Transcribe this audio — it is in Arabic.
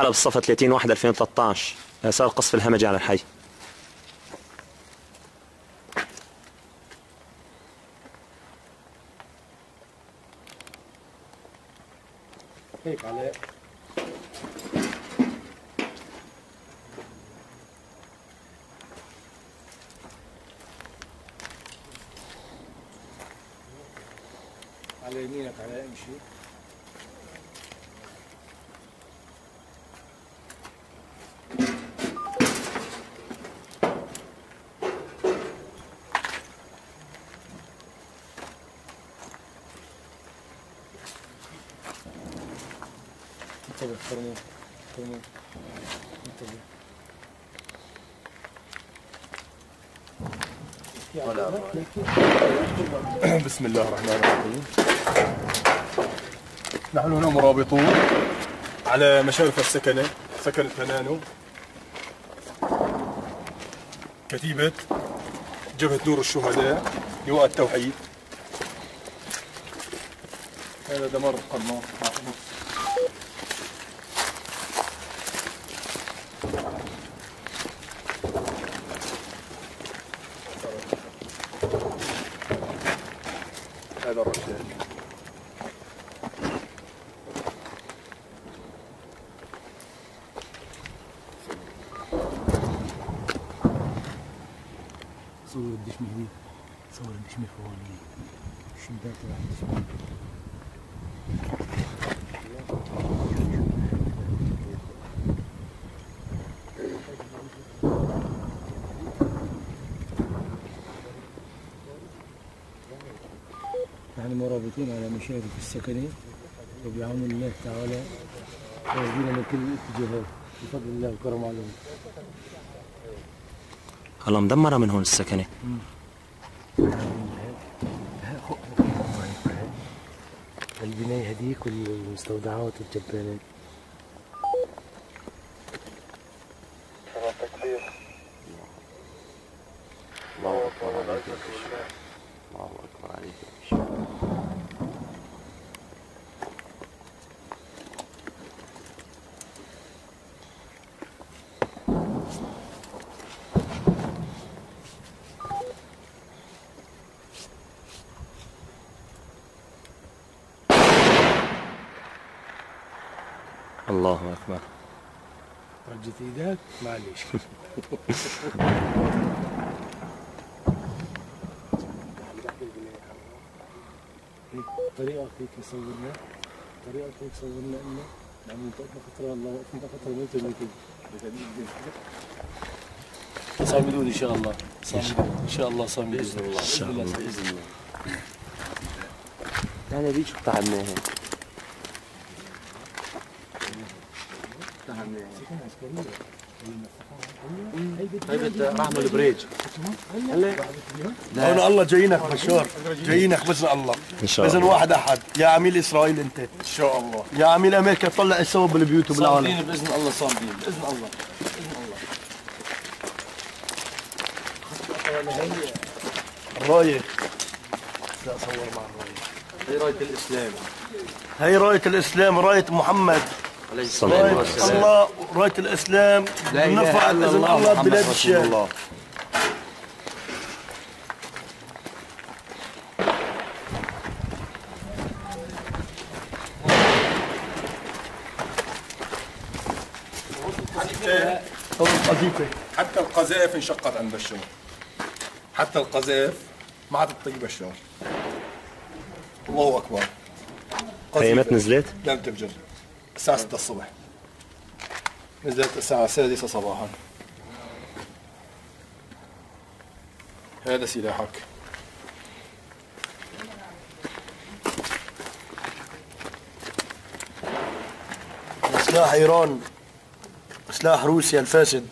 حلب الصفا 30 1 2013 صار قصف الهمجي على الحي. هيك على على يمينك على امشي انتبه فرمو فرمو انتبه بسم الله الرحمن الرحيم نحن هنا مرابطون على مشارف السكنة سكن فنانو. كتيبة جبهة نور الشهداء لواء التوحيد. هذا دمار القرناط هذا الرشاد صور الدشمة دي صور الدشمة فوق الشباك تبع الدشمة مرابطين على مشارف السكنة وبعون الله تعالى واخذين من كل الاتجاهات بفضل الله وكرم عليهم الله مدمرة من هون السكنة البناية هديك والمستودعات والجبانات الله أكبر عليك يا بشر الله أكبر عليك يا بشر الله أكبر. رجت إيدك معلش هيك طريقة هيك يصورنا. طريقة هيك صورنا إنه يعني منطقة خطرة الله وقت منطقة خطرة ما صامدون إن شاء الله. صامدون. إن شاء الله صامدون. بإذن الله. باذن الله. باذن الله. يعني تعبناها طيب معمل بريج هون الله جايينك بشار جايينك بإذن الله. إن شاء بإذن الله. واحد أحد. يا عميل إسرائيل أنت. إن شاء الله. يا عميل أمريكا طلع السوا بالبيوت وبالعالم صامدين بإذن الله صامدين بإذن الله. الرايه لا صور مع الرايه هي رأية الإسلام. هي رأية الإسلام. رأية محمد. الله عليه رايه وسلم. الله رايه الإسلام نرفع باذن الله بلاد الشام حتى القذائف انشقت عند بشار حتى القذائف ما عاد تطيق بشار الله أكبر. خيمات نزلت؟ لم تفجر الساعة 6 الصبح. نزلت الساعة السادسة صباحا. هذا سلاحك. سلاح إيران. سلاح روسيا الفاسد.